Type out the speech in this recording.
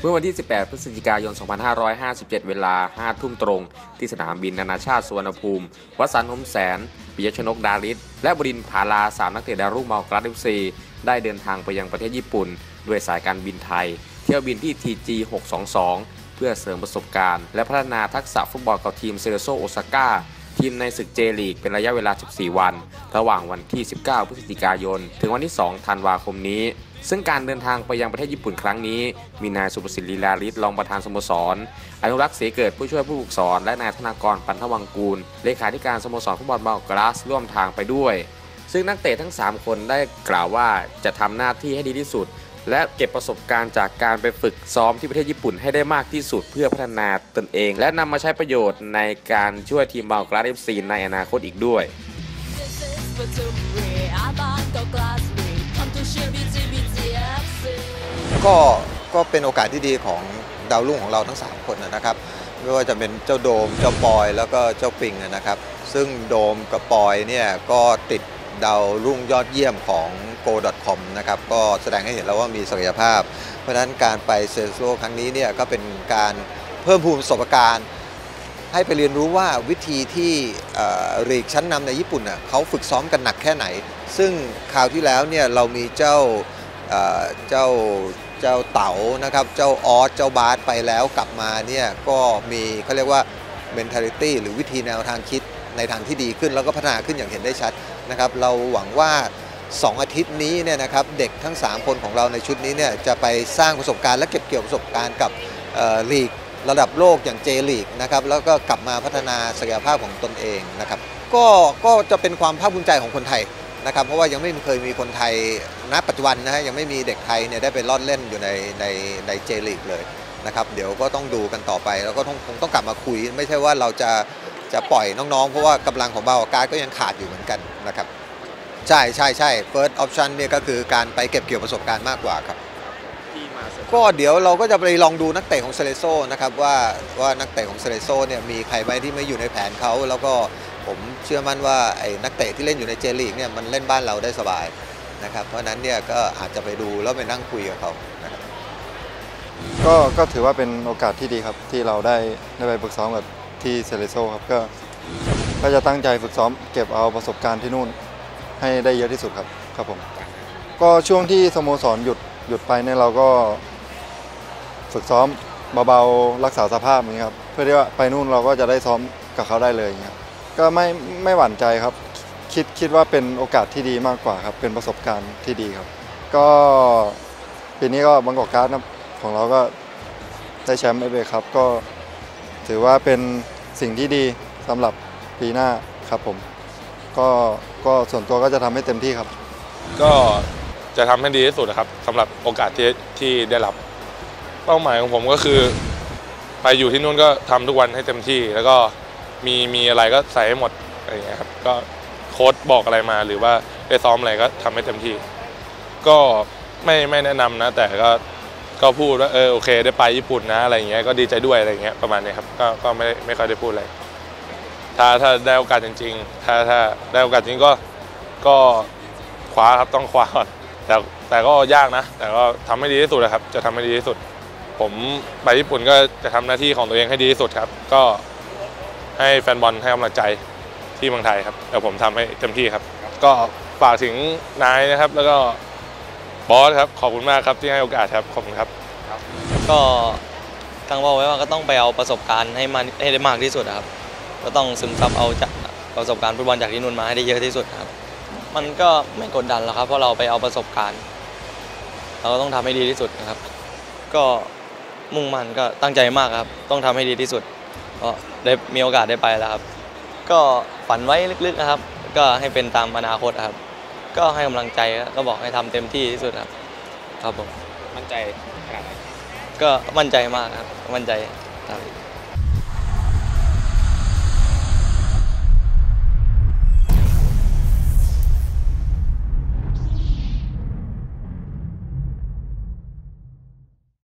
เมื่อวันที่ 18 พฤศจิกายน 2557 เวลา 5 ทุ่มตรง ที่สนามบินนานาชาติสุวรรณภูมิวสันต์ฮมแสน ปิยชนกดาฤทธิ์และบดินทร์ผาลา สามนักเตะดาวรุ่งบางกอกกล๊าสเอฟซีได้เดินทางไปยังประเทศญี่ปุ่น ด้วยสายการบินไทย เที่ยวบินที่ TG 622 เพื่อเสริมประสบการณ์ และพัฒนาทักษะฟุตบอลกับทีมเซเรโซ่โอซาก้า ทีมในศึกเจลีกเป็นระยะเวลา 14 วัน ระหว่างวันที่ 19 พฤศจิกายน ถึงวันที่ 2 ธันวาคมนี้ ซึ่งการเดินทางไปยังประเทศญี่ปุ่นครั้งนี้ มีนายศุภสินลีลาฤทธิ์รองประธานสโมสร อนุรักษ์ศรีเกิดผู้ช่วยผู้ฝึกสอน และนายธนากรปันทวังกูร เลขาธิการสโมสรฟุตบอลบางกอกกล๊าสร่วมทางไปด้วย ซึ่งนักเตะทั้ง 3 คนได้กล่าวว่าจะทำหน้าที่ให้ดีที่สุด และเก็บประสบการณ์จากการไปฝึกซ้อมที่ประเทศญี่ปุ่นให้ได้มากที่สุดเพื่อพัฒนาตนเอง และนำมาใช้ประโยชน์ในการช่วยทีมบางกอกกล๊าสเอฟซีในอนาคตอีกด้วย ก็ก็เป็นโอกาสที่ดีของดาวรุ่งของเราทั้ง 3 คนนะครับ ไม่ว่าจะเป็นเจ้าโดม เจ้าปอย แล้วก็เจ้าปิงนะครับ ซึ่งโดมกับปอยเนี่ยก็ติด ดาวรุ่งยอดเยี่ยมของ go.com นะครับก็แสดงให้เห็นแล้วว่ามีศักยภาพ เพราะฉะนั้นการไปเซนโซครั้งนี้เนี่ยก็เป็นการเพิ่มพูนประสบการณ์ให้ไปเรียนรู้ว่าวิธีที่รีกชั้นนำในญี่ปุ่นน่ะเขาฝึกซ้อมกันหนักแค่ไหน ซึ่งคราวที่แล้วเนี่ยเรามีเจ้าเอ่อเจ้าเจ้าเต๋านะครับ เจ้าออสเจ้าบาสไปแล้วกลับมาเนี่ยก็มีเขาเรียกว่า mentality หรือวิธีแนวทางคิด ในทางที่ดีขึ้นแล้วก็พัฒนาขึ้นอย่างเห็นได้ชัดนะครับ เราหวังว่า 2 อาทิตย์นี้เนี่ยนะครับเด็กทั้ง 3 คนของเราในชุดนี้เนี่ยจะไปสร้างประสบการณ์และเก็บเกี่ยวประสบการณ์กับลีกระดับโลกอย่างเจลีกนะครับแล้วก็กลับมาพัฒนาศักยภาพของตนเองนะครับก็ก็จะเป็นความภาคภูมิใจของคนไทยนะครับ เพราะว่ายังไม่เคยมีคนไทยณปัจจุบันนะฮะยังไม่มีเด็กไทยเนี่ยได้ไปรอดเล่นอยู่ในในในเจลีกเลยนะครับ เดี๋ยวก็ต้องดูกันต่อไป แล้วก็ต้องคงต้องกลับมาคุย ไม่ใช่ว่าเราจะ จะปล่อยน้องๆ เพราะว่ากำลังของบาวการก็ยังขาดอยู่เหมือนกันนะครับ ใช่ใช่ใช่ first option เนี่ยก็คือการไปเก็บเกี่ยวประสบการณ์มากกว่าครับก็เดี๋ยวเราก็จะไปลองดูนักเตะของเซเลโซนะครับว่าว่านักเตะของเซเรโซ่เนี่ยมีใครไหมที่ไม่อยู่ในแผนเขาแล้วก็ผมเชื่อมั่นว่าไอ้นักเตะที่เล่นอยู่ในเจลีกเนี่ยมันเล่นบ้านเราได้สบายนะครับเพราะฉะนั้นเนี่ยก็อาจจะไปดูแล้วไปนั่งคุยกับเขานะครับก็ก็ถือว่าเป็นโอกาสที่ดีครับที่เราได้ได้ไปฝึกซ้อมกับ ที่เซเรโซ่ครับก็ก็จะตั้งใจฝึกซ้อมเก็บเอาประสบการณ์ที่นู่นให้ได้เยอะที่สุดครับครับผมก็ช่วงที่สโมสรหยุดหยุดไปเนี่ยเราก็ฝึกซ้อมเบาๆรักษาสภาพอย่างนี้ครับเพื่อที่ว่าไปนู่นเราก็จะได้ซ้อมกับเขาได้เลยเงี้ยครับก็ไม่ไม่หวั่นใจครับ คิดคิดว่าเป็นโอกาสที่ดีมากกว่าครับ เป็นประสบการณ์ที่ดีครับ ก็ปีนี้ก็บางกอกการ์ดนะของเราก็ได้แชมป์เอเบครับก็ ถือว่าเป็นสิ่งที่ดีสำหรับปีหน้าครับผม ก็ก็ส่วนตัวก็จะทำให้เต็มที่ครับ ก็จะทำให้ดีที่สุดนะครับสำหรับโอกาสที่ที่ได้รับ เป้าหมายของผมก็คือ ไปอยู่ที่นู่นก็ทำทุกวันให้เต็มที่ แล้วก็มีมีอะไรก็ใส่ให้หมดอะไรอย่างเงี้ยครับก็โค้ดบอกอะไรมาหรือว่าได้ซ้อมอะไรก็ทำให้เต็มที่ ก็ไม่ไม่แนะนำนะ แต่ก็ ก็พูดว่าเออโอเค ได้ไปญี่ปุ่นนะอะไรอย่างเงี้ยก็ดีใจด้วยอะไรอย่างเงี้ยประมาณนี้ครับก็ก็ไม่ไม่ค่อยได้พูดอะไรถ้าถ้าได้โอกาสจริง ๆ ถ้าถ้าได้โอกาสจริงก็ก็คว้าครับต้องคว้าก่อนแต่แต่ก็ยากนะ แต่ก็ทำให้ดีที่สุดนะครับ จะทำให้ดีที่สุด ผมไปญี่ปุ่นก็จะทำหน้าที่ของตัวเองให้ดีที่สุดครับ ก็ให้แฟนบอลให้กำลังใจที่เมืองไทยครับแต่ผมทำให้เต็มที่ครับ ก็ฝากถึงนายนะครับ แล้วก็ บอสครับ ขอบคุณมากครับที่ให้โอกาสครับ ขอบคุณครับ ก็ตั้งเป้าไว้ว่าก็ต้องไปเอาประสบการณ์ให้มันให้ได้มากที่สุดครับ ก็ต้องซึมซับเอาจากประสบการณ์ฟุตบอลจากที่นู่นมาให้ได้เยอะที่สุดครับ มันก็ไม่กดดันหรอกครับ เพราะเราไปเอาประสบการณ์ เราก็ต้องทำให้ดีที่สุดนะครับ ก็มุ่งมั่นก็ตั้งใจมากครับ ต้องทำให้ดีที่สุดเพราะได้มีโอกาสได้ไปแล้วครับ ก็ฝันไว้ลึกๆนะครับ ก็ให้เป็นตามอนาคตครับ ก็ให้กำลังใจครับก็บอกให้ทำเต็มที่ที่สุดครับ ครับผม มั่นใจขนาดไหนก็มั่นใจมากครับ มั่นใจครับ